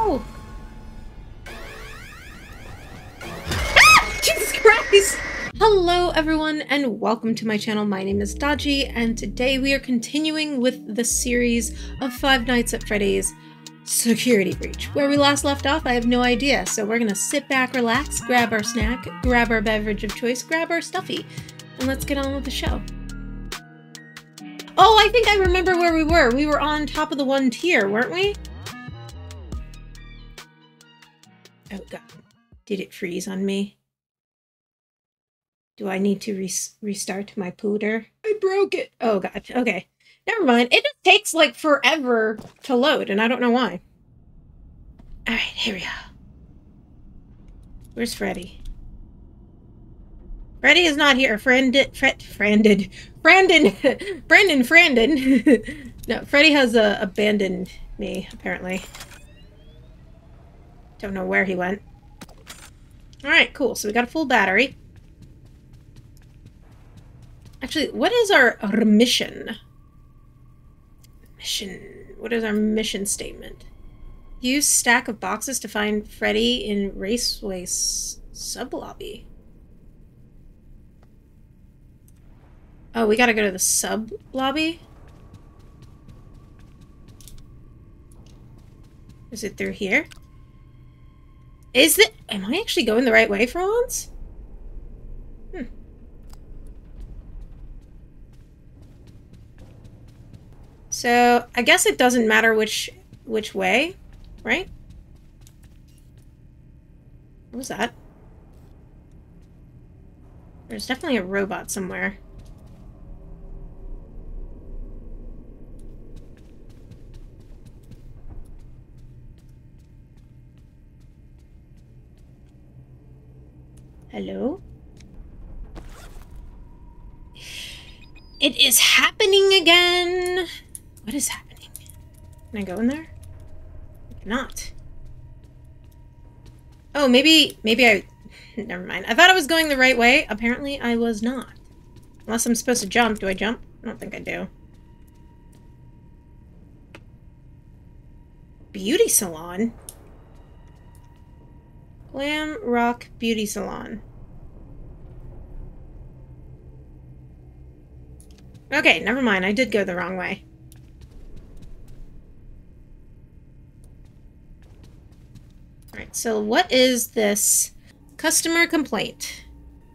No! Ah! Jesus Christ! Hello everyone and welcome to my channel. My name is Dodgii and today we are continuing with the series of Five Nights at Freddy's Security Breach. Where we last left off, I have no idea, so we're gonna sit back, relax, grab our snack, grab our beverage of choice, grab our stuffy, and let's get on with the show. Oh, I think I remember where we were. We were on top of the one tier, weren't we? Oh god. Did it freeze on me? Do I need to res restart my pooter? I broke it. Oh god. Okay. Never mind. It just takes like forever to load and I don't know why. Alright, here we go. Where's Freddy? Freddy is not here. Friend, Fred, friended, Brandon, Brandon, Frandon. no, Freddy has uh, abandoned me apparently. Don't know where he went. Alright, cool. So we got a full battery. Actually, what is our, mission? Mission. What is our mission statement? Use stack of boxes to find Freddy in Raceway sub-lobby. Oh, we gotta go to the sub-lobby? Is it through here? Is it? Am I actually going the right way for once? Hmm. So, I guess it doesn't matter which which way, right? What was that? There's definitely a robot somewhere. Hello? It is happening again! What is happening? Can I go in there? I cannot. Oh, maybe, maybe I... Never mind. I thought I was going the right way. Apparently, I was not. Unless I'm supposed to jump. Do I jump? I don't think I do. Beauty salon? Glam Rock Beauty Salon. Okay, never mind. I did go the wrong way. Alright, so what is this customer complaint?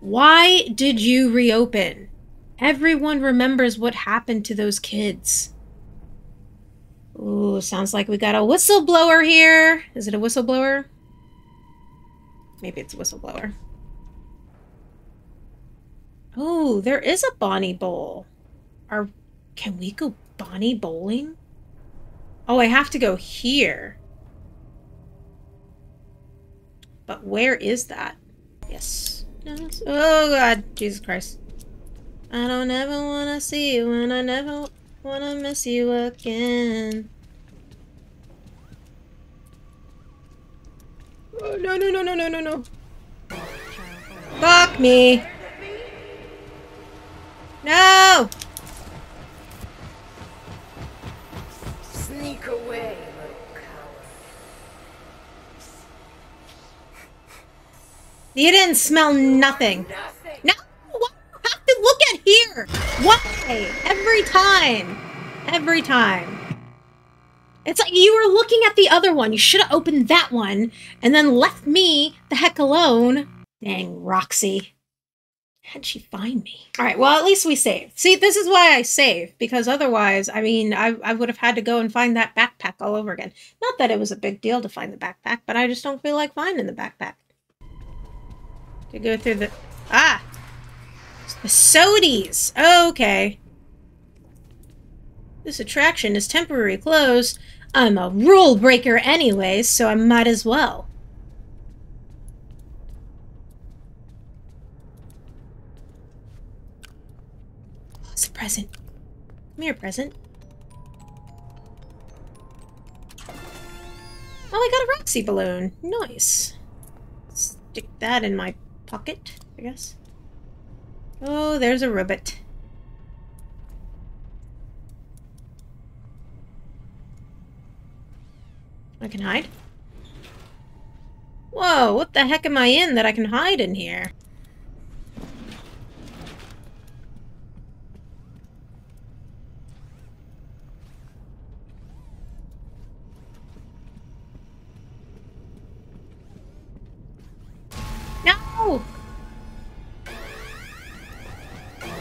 Why did you reopen? Everyone remembers what happened to those kids. Ooh, sounds like we got a whistleblower here. Is it a whistleblower? Maybe it's a whistleblower. Oh, there is a Bonnie Bowl. Are can we go Bonnie bowling? Oh, I have to go here. But where is that? Yes. Oh god, Jesus Christ. I don't ever wanna see you and I never wanna miss you again. Oh, no, no, no, no, no, no, no. Fuck me. No! Sneak away. You didn't smell nothing. Nothing. No! Why do you have to look at here? Why? Every time. Every time. It's like you were looking at the other one. You should have opened that one and then left me the heck alone. Dang, Roxy. How'd she find me? All right, well, at least we saved. See, this is why I save, because otherwise, I mean, I, I would have had to go and find that backpack all over again. Not that it was a big deal to find the backpack, but I just don't feel like finding the backpack. To go through the... Ah! The sodies! Okay. This attraction is temporarily closed. I'm a rule breaker anyway, so I might as well. It's a present. Come here, present. Oh, I got a Roxy balloon. Nice. Stick that in my pocket, I guess. Oh, there's a ribbit. I can hide. Whoa, what the heck am I in that I can hide in here? No!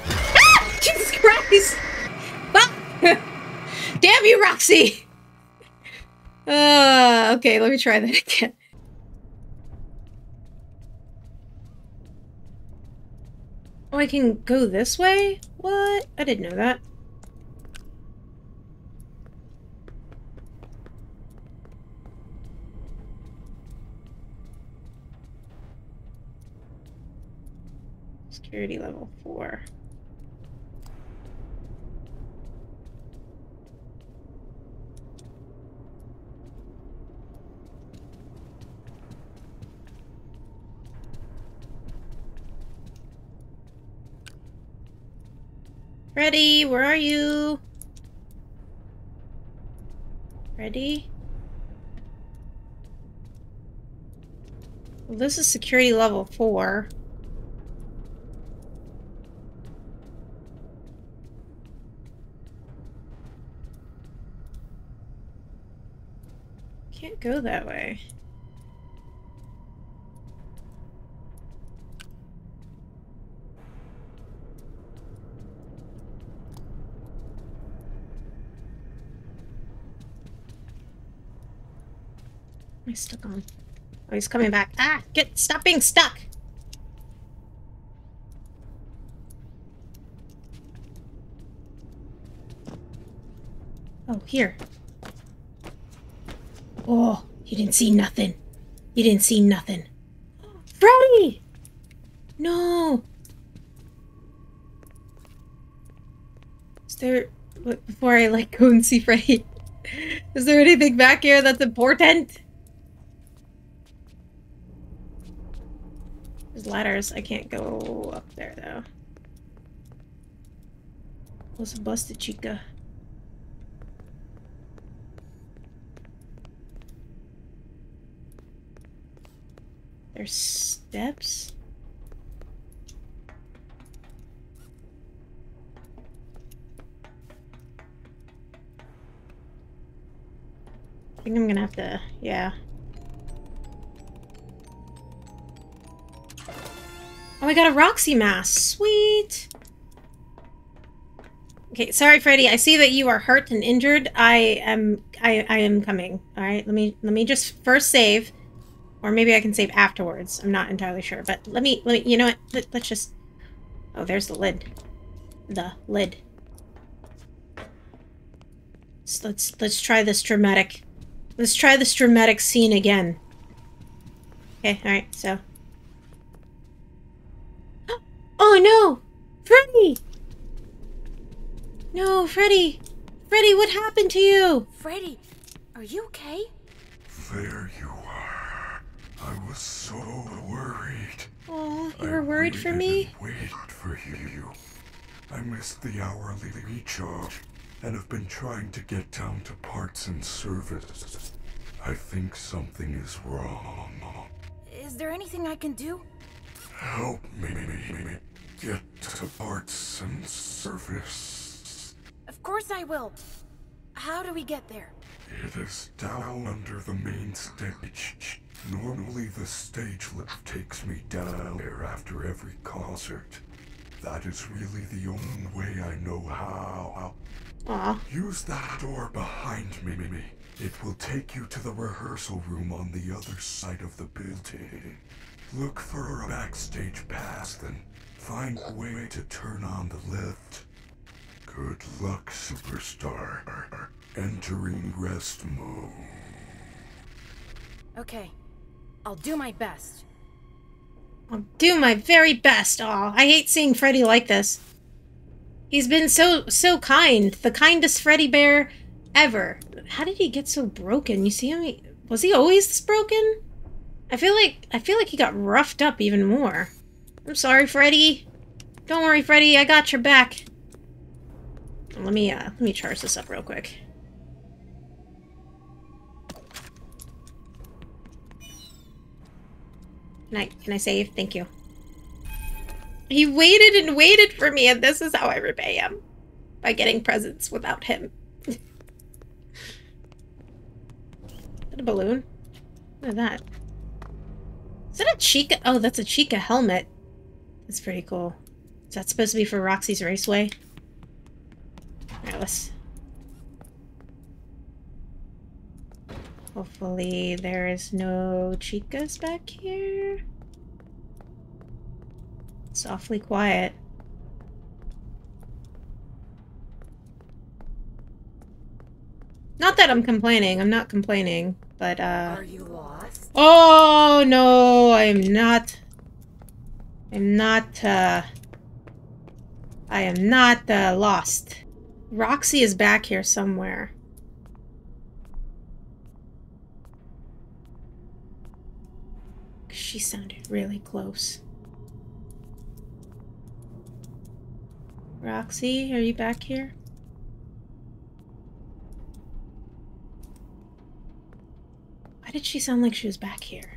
Ah! Jesus Christ! Fuck! Damn you, Roxy! Uh, okay, let me try that again. Oh, I can go this way? What? I didn't know that. Security level 4. Where are you? Ready? Well, this is security level 4. Can't go that way. Am I stuck on? Oh, he's coming back. Ah! Get- stop being stuck! Oh, here. Oh, you didn't see nothing. You didn't see nothing. Freddy! No! Is there... Before I, like, go and see Freddy, is there anything back here that's important? Ladders. I can't go up there, though. What's a busted chica? There's steps? I think I'm gonna have to, yeah. Oh, I got a Roxy mask. Sweet. Okay, sorry, Freddy. I see that you are hurt and injured. I am, I, I am coming. All right, let me, let me just first save, or maybe I can save afterwards. I'm not entirely sure, but let me, let me. You know what? Let, let's just. Oh, there's the lid. The lid. So let's let's try this dramatic. Let's try this dramatic scene again. Okay, all right. So Oh no! Freddy! No, Freddy! Freddy, what happened to you? Freddy, are you okay? There you are. I was so worried. Oh, you I were worried for waited me? and Waited for you. I missed the hourly recharge and have been trying to get down to parts and service. I think something is wrong. Is there anything I can do? Help me get to parts and service. Of course I will. How do we get there? It is down under the main stage. Normally the stage lift takes me down there after every concert. That is really the only way I know how. Aw. Use that door behind me. It will take you to the rehearsal room on the other side of the building. Look for a backstage pass, then find a way to turn on the lift. Good luck, superstar. Entering rest mode. Okay, I'll do my best. I'll do my very best. Aw, I hate seeing Freddy like this. He's been so, so kind. The kindest Freddy bear ever. How did he get so broken? You see him? He- Was he always this broken? I feel like, I feel like he got roughed up even more. I'm sorry, Freddy. Don't worry, Freddy. I got your back. Let me, uh, let me charge this up real quick. Can I, can I save? Thank you. He waited and waited for me, and this is how I repay him. By getting presents without him. is that a balloon? Look at that. Is that a Chica? Oh, that's a Chica helmet. That's pretty cool. Is that supposed to be for Roxy's Raceway? Alright, let's... Hopefully there is no Chicas back here. It's awfully quiet. Not that I'm complaining. I'm not complaining, but uh... Are you lost? Oh no, I am not. I'm not. Uh, I am not uh, lost. Roxy is back here somewhere. She sounded really close. Roxy, are you back here? Why did she sound like she was back here?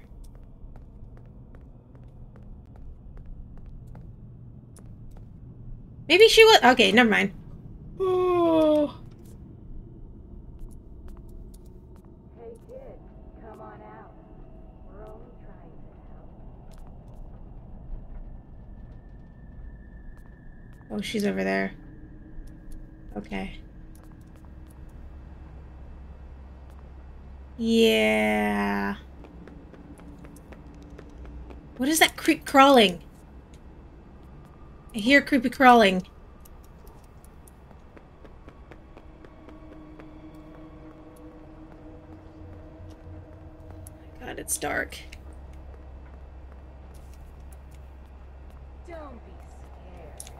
Maybe she was. Okay, never mind. Oh. Hey kid, come on out. We're only trying to help. Oh, she's over there. Okay. Yeah. What is that creep crawling? I hear creepy crawling. God, it's dark. Don't be scared.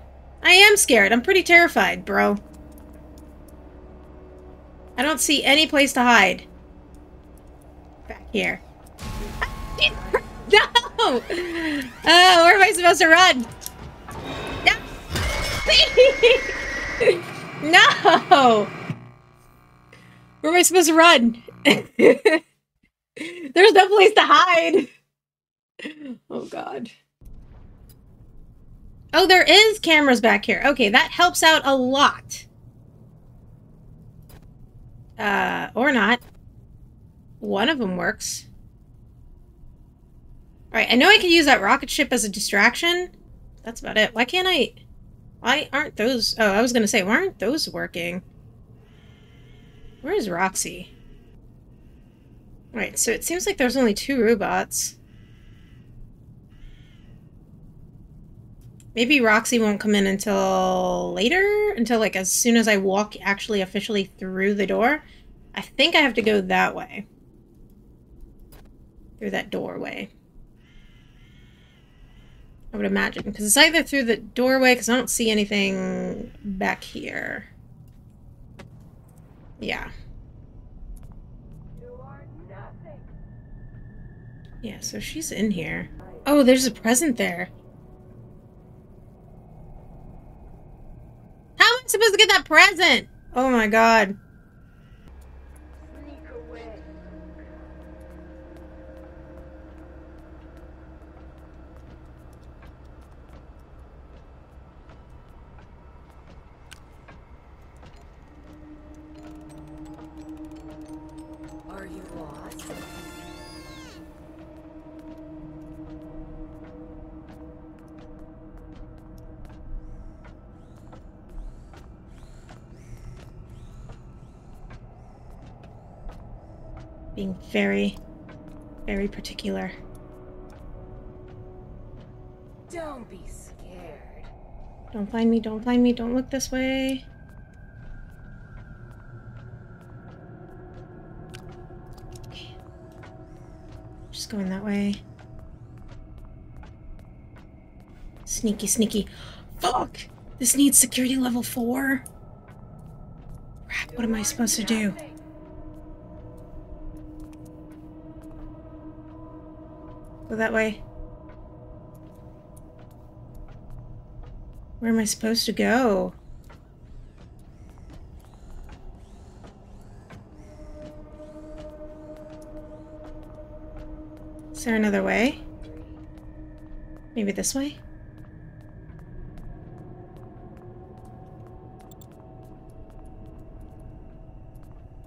I am scared. I'm pretty terrified, bro. I don't see any place to hide. Back here. no! Oh, where am I supposed to run? No! Where am I supposed to run? There's no place to hide. Oh god. Oh, there is cameras back here. Okay, that helps out a lot. Uh, or not. One of them works. Alright, I know I can use that rocket ship as a distraction. That's about it. Why can't I... Why aren't those... Oh, I was gonna say, why aren't those working? Where is Roxy? Right, so it seems like there's only two robots. Maybe Roxy won't come in until later? Until, like, as soon as I walk actually officially through the door? I think I have to go that way. Through that doorway. I would imagine. Because it's either through the doorway, because I don't see anything back here. Yeah. Yeah, so she's in here. Oh, there's a present there. How am I supposed to get that present? Oh my god. Very, very particular. Don't be scared. Don't find me, don't find me, don't look this way. Okay. Just going that way. Sneaky, sneaky. Fuck! This needs security level 4. Crap, what am I supposed to do? That way. Where am I supposed to go? Is there another way? Maybe this way?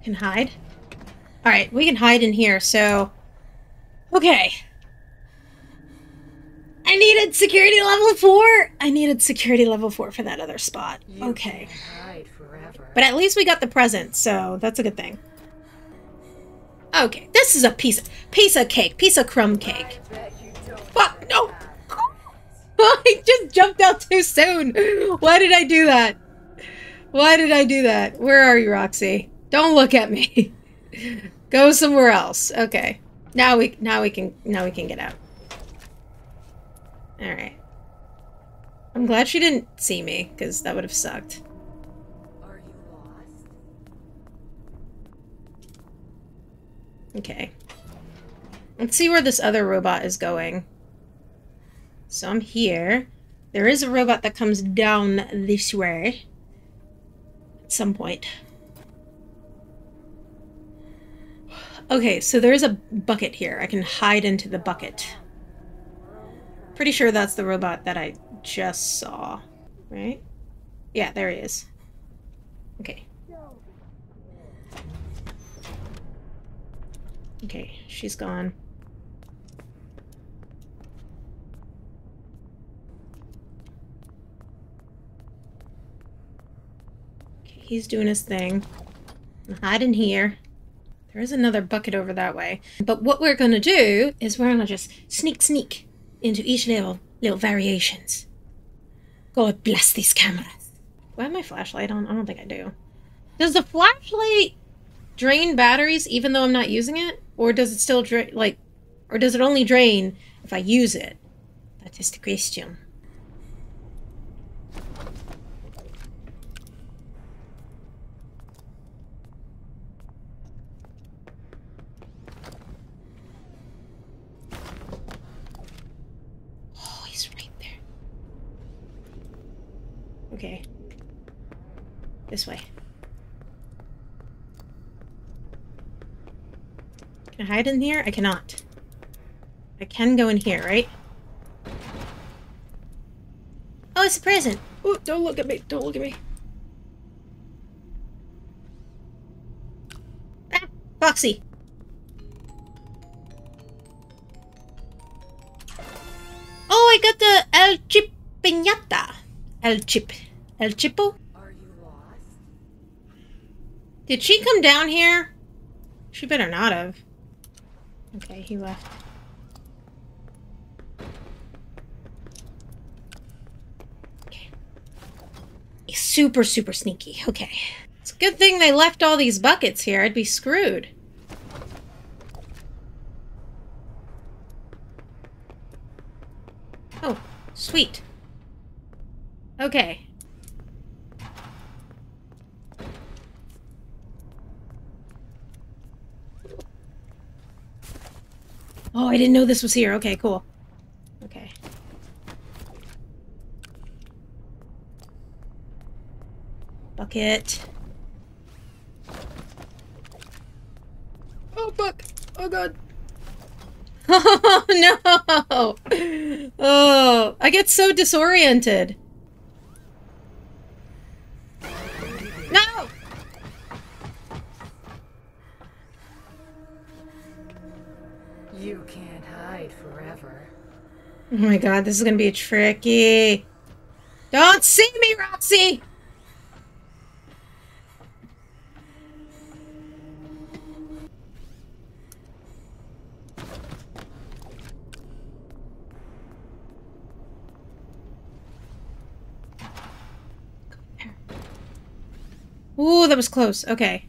Can hide? Alright, we can hide in here, so... Okay. I needed 4! I needed security level 4 for that other spot. Okay. But at least we got the present, so that's a good thing. Okay, this is a piece of, piece of cake, piece of crumb cake. Fuck, no! I just jumped out too soon. Why did I do that? Why did I do that? Where are you, Roxy? Don't look at me. Go somewhere else. Okay. Now we now we can now we can get out. All right. I'm glad she didn't see me cuz that would have sucked. Are you lost? Okay. Let's see where this other robot is going. So I'm here. There is a robot that comes down this way. At some point. Okay, so there's a bucket here. I can hide into the bucket. Pretty sure that's the robot that I just saw. Right? Yeah, there he is. Okay. Okay, she's gone. Okay, he's doing his thing. I'm hiding here. There is another bucket over that way. But what we're gonna do is we're gonna just sneak sneak into each little little variations. God bless these cameras. Do I have my flashlight on? I don't think I do. Does the flashlight drain batteries even though I'm not using it? Or does it still drain, like, or does it only drain if I use it? That is the question. Oh, he's right there. Okay. This way. Can I hide in here? I cannot. I can go in here, right? Oh, it's a present. Oh, don't look at me. Don't look at me. Ah, Foxy. Oh, I got the El Chipinata. El Chip. El Chipo? Are you lost? Did she come down here? She better not have. Okay, he left. Okay. He's super, super sneaky. Okay. It's a good thing they left all these buckets here. I'd be screwed. Oh, sweet. Okay. Oh, I didn't know this was here. Okay, cool. Okay. Bucket. Oh, fuck. Oh, God. Oh, no. Oh, I get so disoriented. Oh my god, this is gonna be tricky. Don't see me, Roxy! Ooh, that was close. Okay.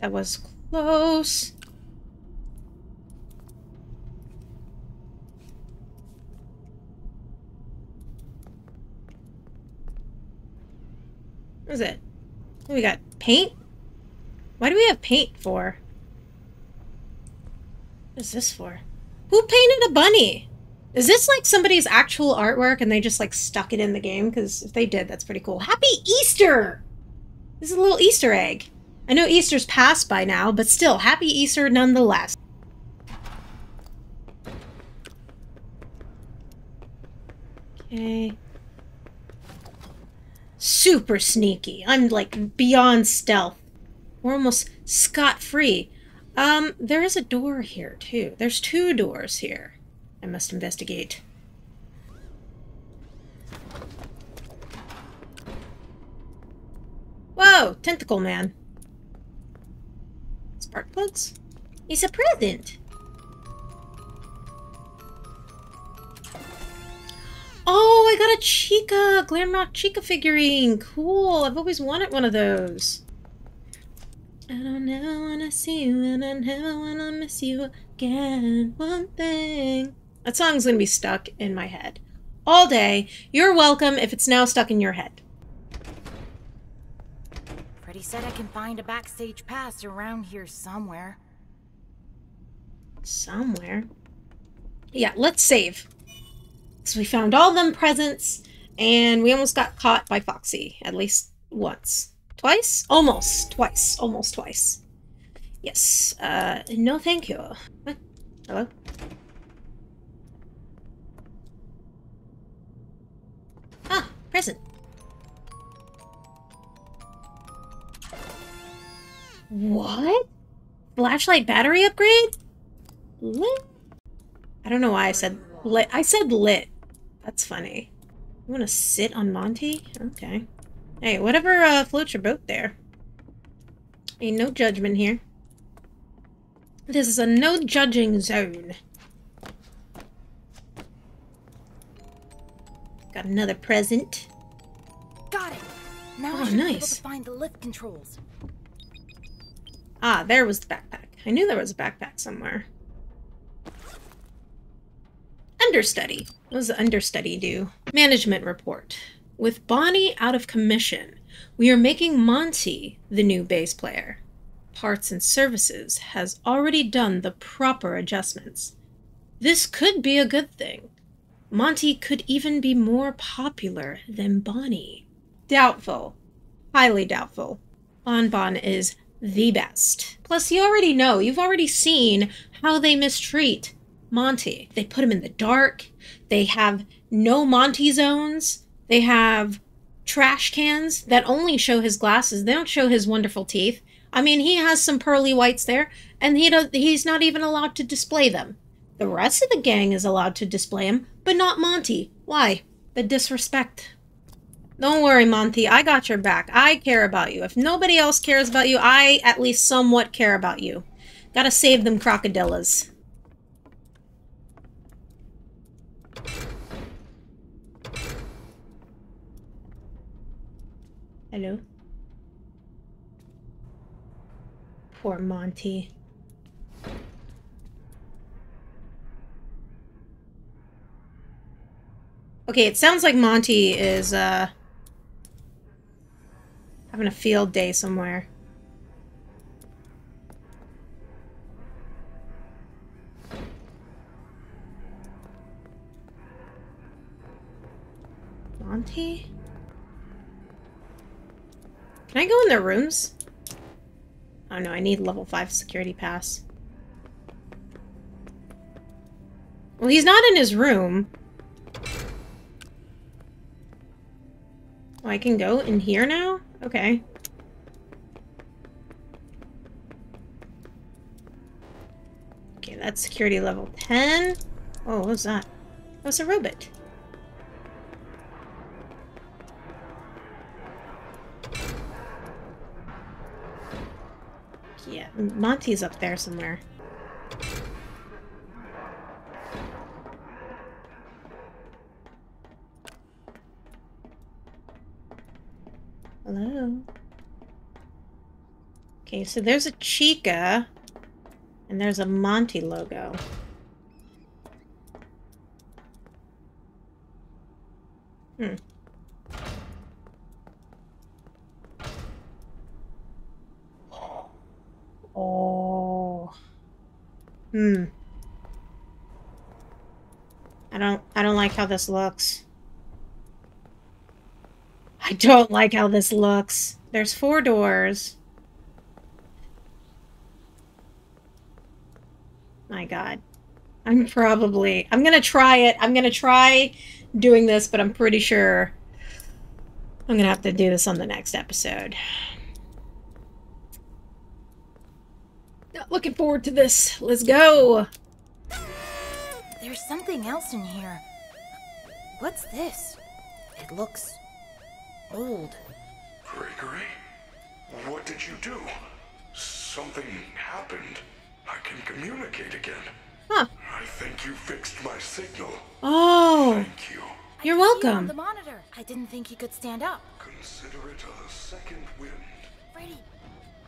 That was close. What is it? What we got? Paint? Why do we have paint for? What is this for? Who painted a bunny? Is this like somebody's actual artwork and they just like stuck it in the game? Because if they did, that's pretty cool. Happy Easter! This is a little Easter egg. I know Easter's passed by now, but still, happy Easter nonetheless. Okay. Super sneaky. I'm like beyond stealth. We're almost scot-free. Um, there is a door here too. There's two doors here. I must investigate. Whoa, tentacle man. Spark plugs? He's a present. Got a Chica, Glamrock Chica figurine. Cool. I've always wanted one of those. I don't never wanna see you and I never wanna miss you again. One thing. That song's gonna be stuck in my head all day. You're welcome if it's now stuck in your head. Freddy said I can find a backstage pass around here somewhere. Somewhere. Yeah, let's save. So we found all them presents, and we almost got caught by Foxy. At least once. Twice? Almost. Twice. Almost twice. Yes. Uh, no thank you. What? Hello? Ah, present. What? Flashlight battery upgrade? Lit? I don't know why I said lit. I said lit. That's funny. You want to sit on Monty? Okay. Hey, whatever uh, floats your boat there. Ain't no judgment here. This is a no judging zone. Got another present. Got it. Now Oh, I should be able nice. to find the lift controls. Ah, there was the backpack. I knew there was a backpack somewhere. Understudy. What does the understudy do? Management report. With Bonnie out of commission, we are making Monty the new bass player. Parts and Services has already done the proper adjustments. This could be a good thing. Monty could even be more popular than Bonnie. Doubtful. Highly doubtful. Bon Bon is the best. Plus, you already know, you've already seen how they mistreat Monty. They put him in the dark. They have no Monty zones. They have trash cans that only show his glasses. They don't show his wonderful teeth. I mean, he has some pearly whites there, and he do- he's not even allowed to display them. The rest of the gang is allowed to display them, but not Monty. Why? The disrespect. Don't worry, Monty. I got your back. I care about you. If nobody else cares about you, I at least somewhat care about you. Gotta save them crocodillas. Hello? Poor Monty. Okay, it sounds like Monty is, uh... having a field day somewhere. Monty? Go in their rooms? Oh no, I need level 5 security pass. Well, he's not in his room. Oh, I can go in here now? Okay. Okay, that's security level 10. Oh, what was that? That was a robot. Monty's up there somewhere. Hello? Okay, so there's a Chica, and there's a Monty logo. Hmm. Hmm. I don't I don't like how this looks. I don't like how this looks. There's four doors. My god. I'm probably. I'm gonna try it. I'm gonna try doing this, but I'm pretty sure I'm gonna have to do this on the next episode. Not looking forward to this. Let's go. There's something else in here. What's this? It looks old. Gregory? What did you do? Something happened. I can communicate again. Huh. I think you fixed my signal. Oh, Thank you. You're can see him on welcome. the monitor. I didn't think he could stand up. Consider it a second wind. Freddy,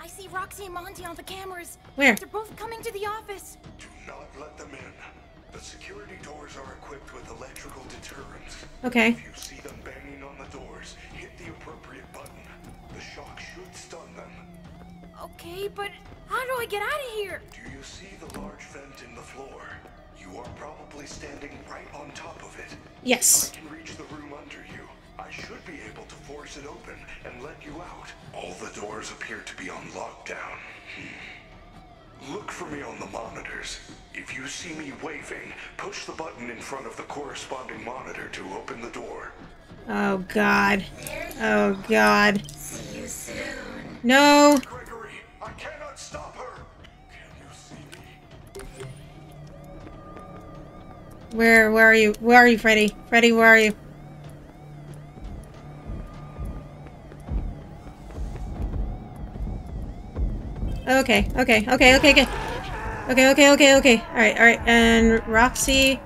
I see Roxy and Monty on the cameras. Where? They're both coming to the office. Do not let them in. The security doors are equipped with electrical deterrents. okay. If you see them banging on the doors, hit the appropriate button. The shock should stun them. Okay, but how do I get out of here? Do you see the large vent in the floor? You are probably standing right on top of it. Yes. I can reach the room under you. I should be able to force it open and let you out. All the doors appear to be on lockdown. Hmm. Look for me on the monitors. If you see me waving, push the button in front of the corresponding monitor to open the door. Oh God. Oh God. See you soon. No. Gregory, I cannot stop her. Can you see me? Where? Where are you? Where are you, Freddy? Freddy, where are you? okay, okay, okay, okay, okay. Okay, okay, okay, okay. Alright, alright, and Roxy...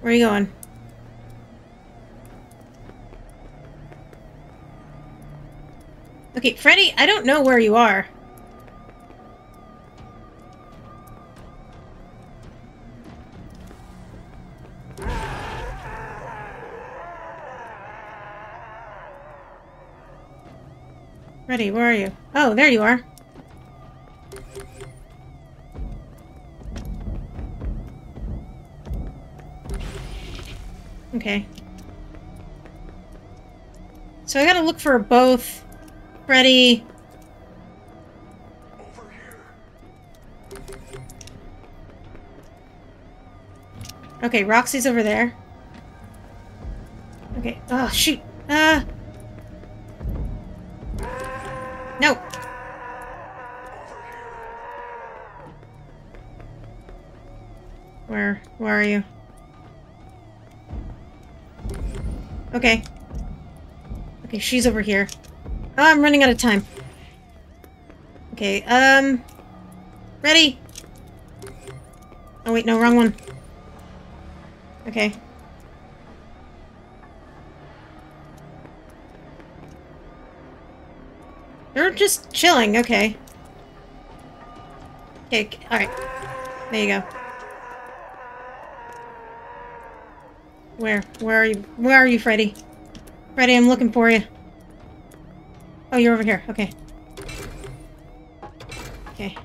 Where are you going? Okay, Freddy, I don't know where you are. Freddy, where are you? Oh, there you are. Okay. So I gotta look for both Freddy. Okay, Roxy's over there. Okay. Oh, shoot. Uh. Are you? Okay. Okay, she's over here. Oh, I'm running out of time. Okay, um... Ready? Oh wait, no, wrong one. Okay. You're just chilling, okay. Okay, alright. There you go. Where? Where are you? Where are you, Freddy? Freddy, I'm looking for you. Oh, you're over here. Okay. Okay.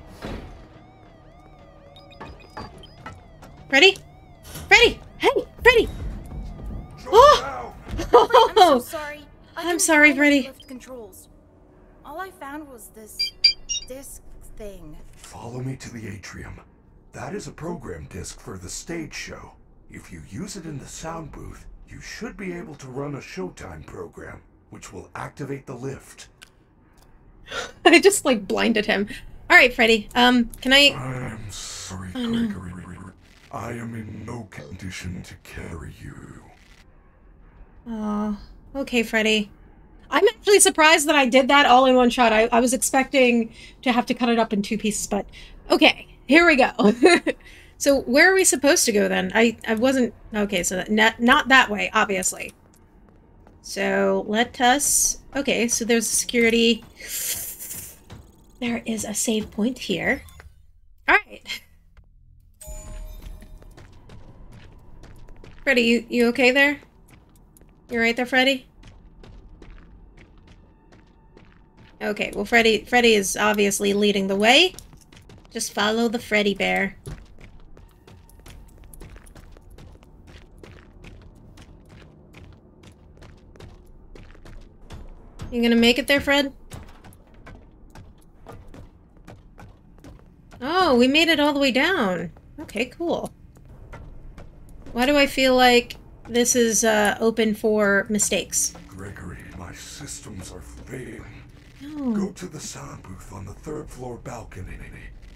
Freddy? Freddy! Hey, Freddy! Jump Oh! I'm so sorry. I I'm sorry, Freddy. controls. All I found was this disc thing. Follow me to the atrium. That is a program disc for the stage show. If you use it in the sound booth, you should be able to run a Showtime program, which will activate the lift. I just like blinded him. All right, Freddy. Um, can I? I am sorry, Oh, no. Gregory. I am in no condition to carry you. Oh, okay, Freddy. I'm actually surprised that I did that all in one shot. I, I was expecting to have to cut it up in two pieces, but okay, here we go. so where are we supposed to go then? I I wasn't okay. So that, not not that way, obviously. So let us. Okay, so there's security. There is a save point here. All right. Freddy, you you okay there? You right there, Freddy? Okay, well Freddy Freddy is obviously leading the way. Just follow the Freddy bear. You gonna make it there, Fred? Oh, we made it all the way down. Okay, cool. Why do I feel like this is uh, open for mistakes? Gregory, my systems are failing. No. Go to the sound booth on the third floor balcony.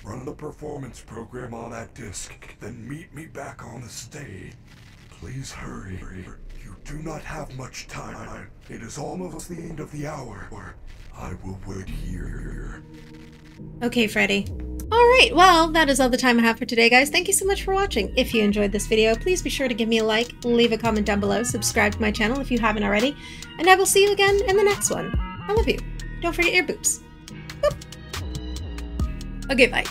Run the performance program on that disc, then meet me back on the stage. Please hurry. You do not have much time. It is almost the end of the hour. Or I will wait here. Okay, Freddy. Alright, well, that is all the time I have for today, guys. Thank you so much for watching. If you enjoyed this video, please be sure to give me a like, leave a comment down below, subscribe to my channel if you haven't already, and I will see you again in the next one. I love you. Don't forget your boops. Boop. Okay, bye.